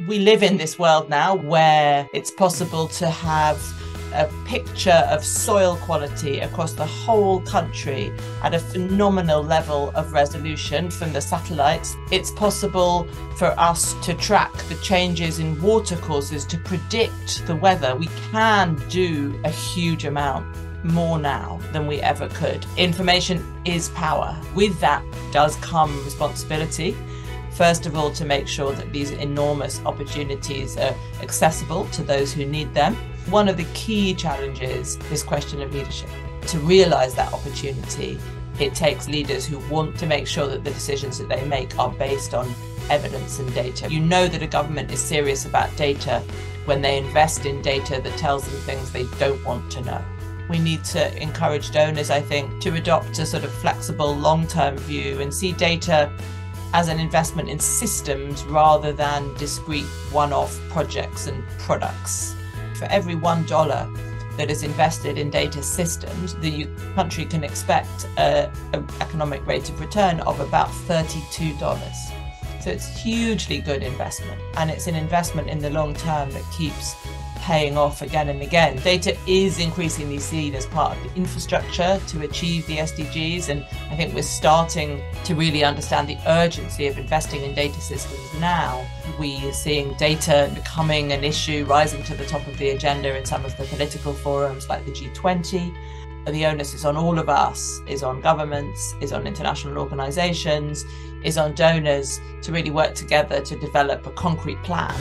We live in this world now where it's possible to have a picture of soil quality across the whole country at a phenomenal level of resolution from the satellites. It's possible for us to track the changes in water courses to predict the weather. We can do a huge amount more now than we ever could. Information is power. With that does come responsibility. First of all, to make sure that these enormous opportunities are accessible to those who need them. One of the key challenges is question of leadership. To realize that opportunity, it takes leaders who want to make sure that the decisions that they make are based on evidence and data. You know that a government is serious about data when they invest in data that tells them things they don't want to know. We need to encourage donors, I think, to adopt a sort of flexible long term view and see data as an investment in systems rather than discrete one off projects and products. For every one dollar that is invested in data systems, the country can expect an economic rate of return of about $32. So it's hugely good investment and it's an investment in the long term that keeps paying off again and again. Data is increasingly seen as part of the infrastructure to achieve the SDGs, and I think we're starting to really understand the urgency of investing in data systems now. We are seeing data becoming an issue, rising to the top of the agenda in some of the political forums like the G20 the onus is on all of us, is on governments, is on international organisations, is on donors to really work together to develop a concrete plan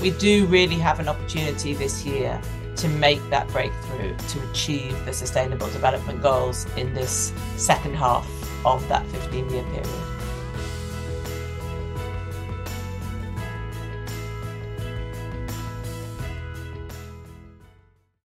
we do really have an opportunity this year to make that breakthrough to achieve the Sustainable Development Goals in this second half of that 15 year period.